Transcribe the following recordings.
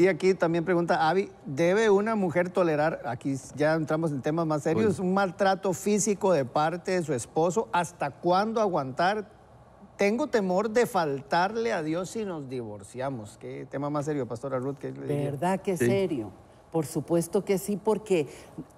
Y aquí también pregunta Avi, ¿debe una mujer tolerar, aquí ya entramos en temas más serios, un maltrato físico de parte de su esposo? ¿Hasta cuándo aguantar? Tengo temor de faltarle a Dios si nos divorciamos. Qué tema más serio, Pastora Ruth. ¿qué le? ¿Verdad que serio? Por supuesto que sí, porque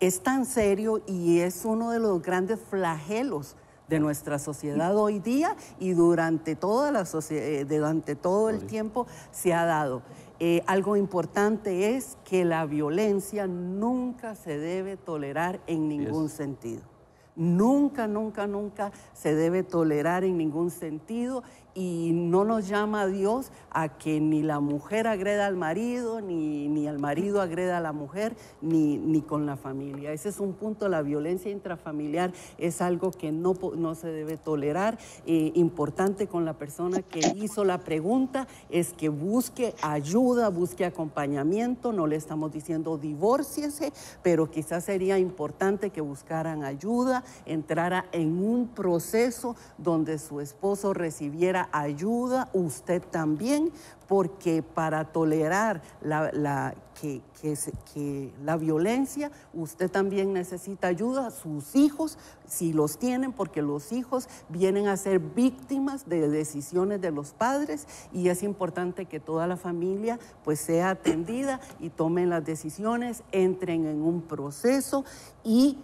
es tan serio y es uno de los grandes flagelos de nuestra sociedad hoy día y durante toda la eh, durante todo el tiempo se ha dado. Eh, algo importante es que la violencia nunca se debe tolerar en ningún sentido. Nunca, nunca, nunca se debe tolerar en ningún sentido y no nos llama Dios a que ni la mujer agreda al marido, ni, ni el marido agreda a la mujer, ni, ni con la familia. Ese es un punto, la violencia intrafamiliar es algo que no, no se debe tolerar. Eh, importante con la persona que hizo la pregunta es que busque ayuda, busque acompañamiento, no le estamos diciendo divórciese, pero quizás sería importante que buscaran ayuda, entrara en un proceso donde su esposo recibiera ayuda, usted también, porque para tolerar la, la- que, que que la violencia, usted también necesita ayuda, sus hijos, si los tienen, porque los hijos vienen a ser víctimas de decisiones de los padres y es importante que toda la familia pues sea atendida y tomen las decisiones, entren en un proceso y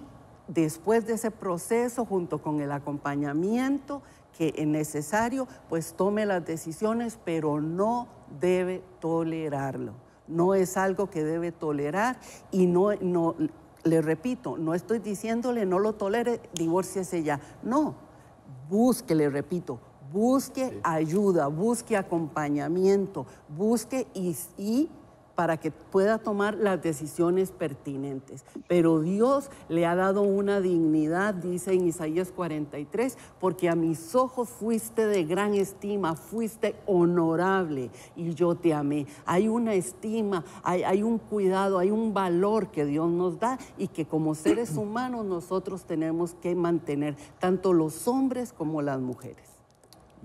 después de ese proceso, junto con el acompañamiento que es necesario, pues tome las decisiones, pero no debe tolerarlo. No es algo que debe tolerar y no, no le repito, no estoy diciéndole no lo tolere, divórciese ya. No, busque, le repito, busque ayuda, busque acompañamiento, busque y, y para que pueda tomar las decisiones pertinentes. Pero Dios le ha dado una dignidad, dice en Isaías 43, porque a mis ojos fuiste de gran estima, fuiste honorable y yo te amé. Hay una estima, hay, hay un cuidado, hay un valor que Dios nos da y que como seres humanos nosotros tenemos que mantener, tanto los hombres como las mujeres.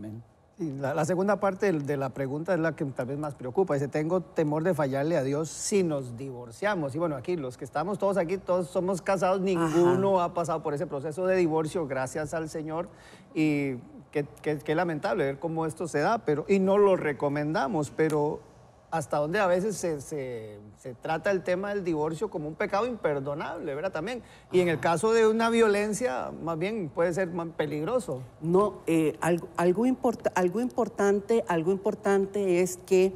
Sí, la, la segunda parte de la pregunta es la que tal vez más preocupa. Dice, tengo temor de fallarle a Dios si nos divorciamos. Y bueno, aquí los que estamos todos aquí, todos somos casados, ninguno ha pasado por ese proceso de divorcio, gracias al Señor. Y qué, qué- qué lamentable ver cómo esto se da, pero, y no lo recomendamos, pero hasta donde a veces se, se- se trata el tema del divorcio como un pecado imperdonable, ¿verdad? También. Y en el caso de una violencia, más bien puede ser más peligroso. No, eh, algo, algo, import- algo importante, algo importante es que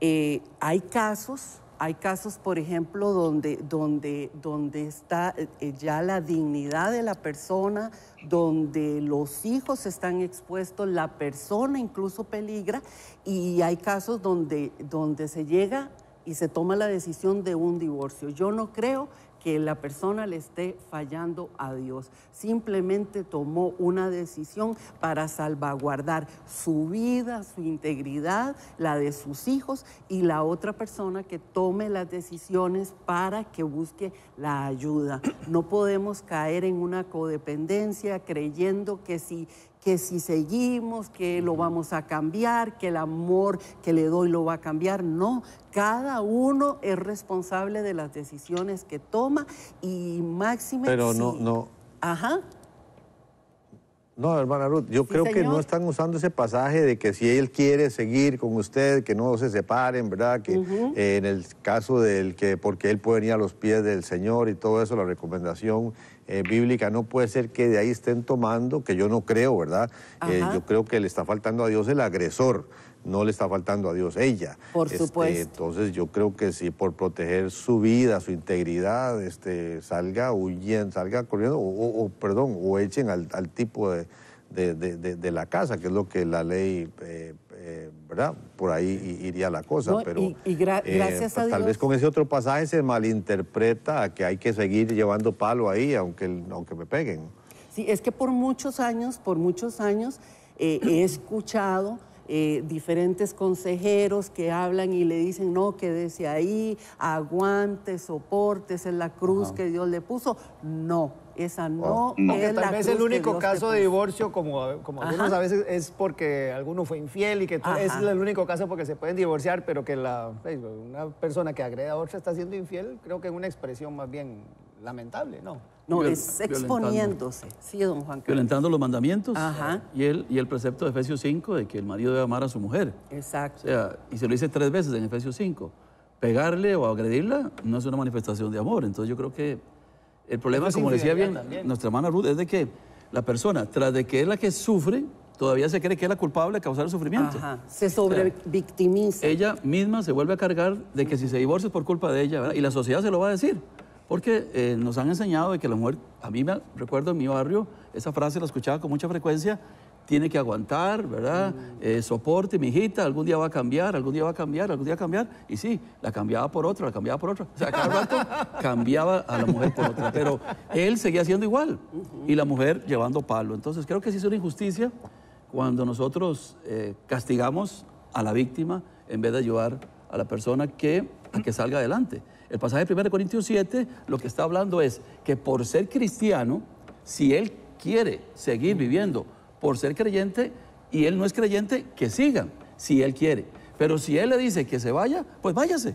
eh, hay casos, hay casos, por ejemplo, donde, donde, donde está eh, eh, ya la dignidad de la persona, donde los hijos están expuestos, la persona incluso peligra, y hay casos donde, donde se llega y se toma la decisión de un divorcio. Yo no creo que la persona le esté fallando a Dios. Simplemente tomó una decisión para salvaguardar su vida, su integridad, la de sus hijos y la otra persona que tome las decisiones para que busque la ayuda. No podemos caer en una codependencia creyendo que si que si seguimos, que lo vamos a cambiar, que el amor que le doy lo va a cambiar. No, cada uno es responsable de las decisiones que toma y máxime. Pero no, no, Ajá. no, hermana Ruth, yo Sí, creo que no están usando ese pasaje de que si él quiere seguir con usted, que no se separen, ¿verdad? Que eh, en el caso del que, porque él puede venir a los pies del Señor y todo eso, la recomendación eh, bíblica no puede ser que de ahí estén tomando, que yo no creo, ¿verdad? Eh, yo creo que le está faltando a Dios el agresor, no le está faltando a Dios ella. Por Este, supuesto. entonces yo creo que si por proteger su vida, su integridad, este, salga huyendo, salga corriendo, o, perdón, o echen al, al tipo de, de- de- de- de la casa, que es lo que la ley, eh, eh, ¿verdad? Por ahí iría la cosa. No, pero y- y gra- gracias a Tal Dios. vez con ese otro pasaje se malinterpreta a que hay que seguir llevando palo ahí, aunque, aunque me peguen. Sí, es que por muchos años, por muchos años eh, he escuchado eh, diferentes consejeros que hablan y le dicen, no, quédese ahí, aguante, soporte, esa es la cruz que Dios le puso. No, Esa no, Porque es la tal vez cruz el único caso de divorcio, como, como algunos a veces, es porque alguno fue infiel y que es el único caso porque se pueden divorciar, pero que la, una persona que agreda a otra está siendo infiel, creo que es una expresión más bien lamentable, ¿no? No, Viol- es exponiéndose. Sí, don Juan Carlos. Violentando los mandamientos Ajá. y el, y el precepto de Efesios 5 de que el marido debe amar a su mujer. O Exacto. sea, y se lo dice tres veces en Efesios 5. Pegarle o agredirla no es una manifestación de amor. Entonces yo creo que el problema, como decía bien también. nuestra hermana Ruth, es de que la persona, tras de que es la que sufre, todavía se cree que es la culpable de causar el sufrimiento. Ajá. Se sobrevictimiza. Ella misma se vuelve a cargar de que si se divorcia es por culpa de ella, ¿verdad? Y la sociedad se lo va a decir. Porque eh, nos han enseñado de que la mujer, a mí me recuerdo en mi barrio, esa frase la escuchaba con mucha frecuencia, tiene que aguantar, ¿verdad? Eh, soporte, mi hijita, algún día va a cambiar, algún día va a cambiar, algún día va a cambiar. Y sí, la cambiaba por otra, la cambiaba por otra. O sea, cada rato cambiaba a la mujer por otra. Pero él seguía siendo igual y la mujer llevando palo. Entonces creo que sí es una injusticia cuando nosotros eh, castigamos a la víctima en vez de ayudar a la persona que, a que salga adelante. El pasaje de 1 Corintios 7 lo que está hablando es que por ser cristiano, si él quiere seguir viviendo por ser creyente y él no es creyente, que sigan, si él quiere. Pero si él le dice que se vaya, pues váyase.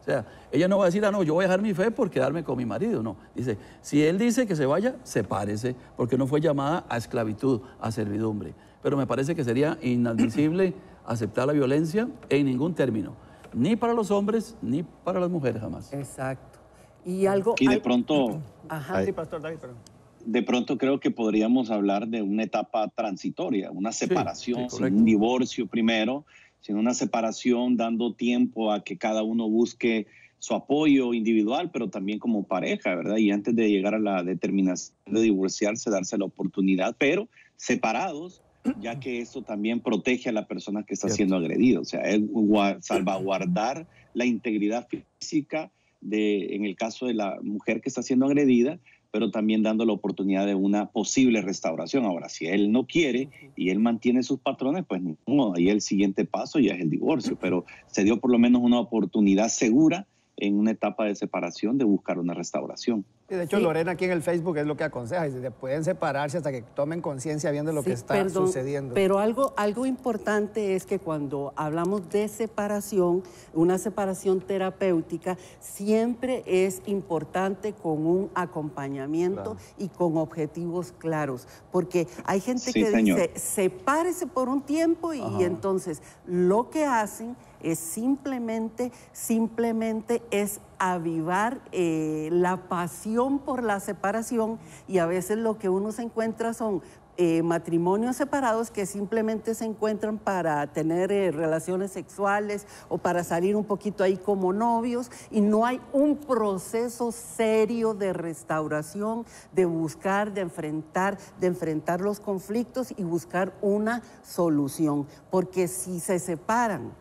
O sea, ella no va a decir, ah, no, yo voy a dejar mi fe por quedarme con mi marido. No, dice, si él dice que se vaya, sepárese, porque no fue llamada a esclavitud, a servidumbre. Pero me parece que sería inadmisible aceptar la violencia en ningún término, ni para los hombres, ni para las mujeres jamás. Exacto. Y algo... Y de pronto, Ajá. Sí, Pastor David, perdón. De pronto creo que podríamos hablar de una etapa transitoria, una separación, sí, sin un divorcio primero, sino una separación dando tiempo a que cada uno busque su apoyo individual, pero también como pareja, ¿verdad? Y antes de llegar a la determinación de divorciarse, darse la oportunidad, pero separados, ya que esto también protege a la persona que está Cierto. siendo agredida, o sea, es gua- salvaguardar la integridad física de, en el caso de la mujer que está siendo agredida, pero también dando la oportunidad de una posible restauración. Ahora, si él no quiere y él mantiene sus patrones, pues no, ahí el siguiente paso ya es el divorcio, pero se dio por lo menos una oportunidad segura en una etapa de separación de buscar una restauración. Y de hecho, Sí. Lorena aquí en el Facebook es lo que aconseja, dice, pueden separarse hasta que tomen conciencia viendo lo que está perdón, sucediendo. Pero algo, algo importante es que cuando hablamos de separación, una separación terapéutica, siempre es importante con un acompañamiento y con objetivos claros. Porque hay gente Sí, que señor. dice, sepárese por un tiempo y entonces lo que hacen es simplemente, simplemente es avivar eh, la pasión por la separación y a veces lo que uno se encuentra son eh, matrimonios separados que simplemente se encuentran para tener eh, relaciones sexuales o para salir un poquito ahí como novios y no hay un proceso serio de restauración, de buscar, de enfrentar, de enfrentar los conflictos y buscar una solución. Porque si se separan,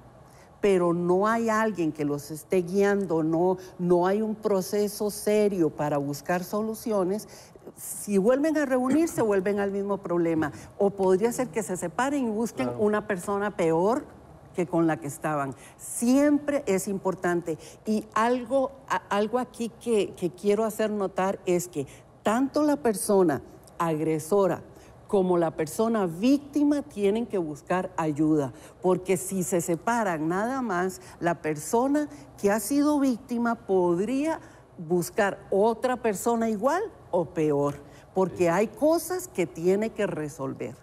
pero no hay alguien que los esté guiando, no, no hay un proceso serio para buscar soluciones, si vuelven a reunirse, vuelven al mismo problema. O podría ser que se separen y busquen una persona peor que con la que estaban. Siempre es importante. Y algo, algo aquí que, que quiero hacer notar es que tanto la persona agresora como la persona víctima tienen que buscar ayuda, porque si se separan nada más, la persona que ha sido víctima podría buscar otra persona igual o peor, porque hay cosas que tiene que resolver.